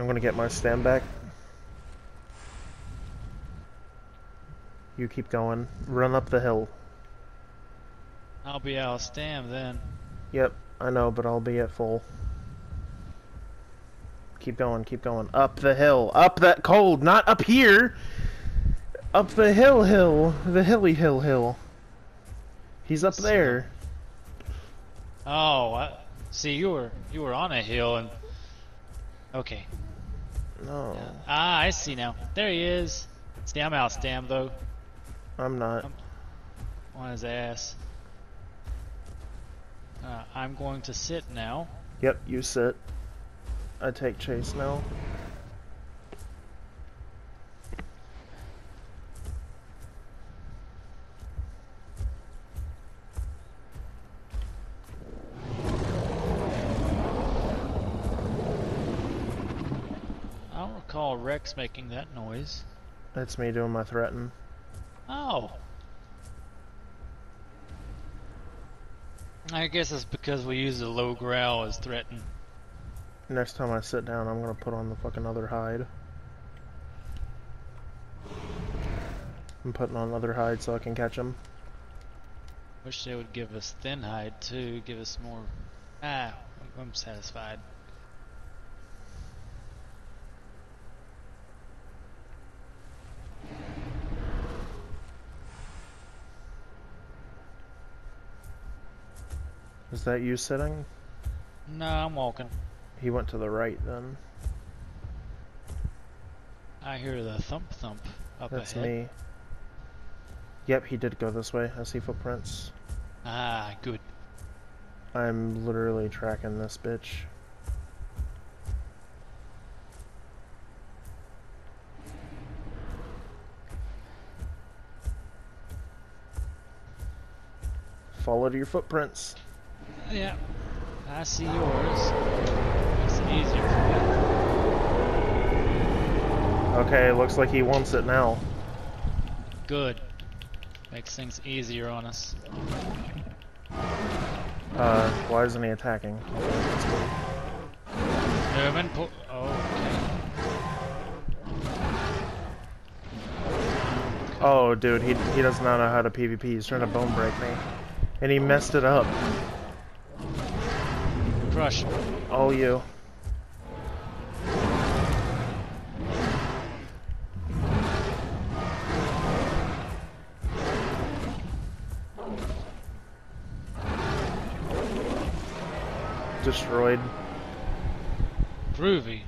I'm gonna get my stand back. You keep going. Run up the hill. I'll be out of stam then. Yep, I know, but I'll be at full. Keep going, keep going. Up the hill. Up that cold, not up here! Up the hill hill. The hilly hill hill. He's up there. Oh, I, see, you were you were on a hill and. Okay. No, Ah, I see now. There he is. Stam out, stam though. I'm not. On his ass. Uh, I'm going to sit now. Yep, you sit. I take chase now. Recall Rex making that noise. That's me doing my threaten. Oh. I guess it's because we use the low growl as threaten. Next time I sit down, I'm gonna put on the fucking other hide. I'm putting on other hide so I can catch him. Wish they would give us thin hide too, give us more. Ah, I'm satisfied. Is that you sitting? No, I'm walking. He went to the right then. I hear the thump thump up That's ahead. me. Yep, he did go this way. I see footprints. Ah, good. I'm literally tracking this bitch. Followed your footprints. Yeah, I see yours. Makes it easier for me. Okay, looks like he wants it now. Good. Makes things easier on us. Uh, why isn't he attacking? Po oh, Oh, dude, he, he does not know how to PvP. He's trying to bone break me. And he messed it up. Crush. Oh, you. Destroyed. Groovy.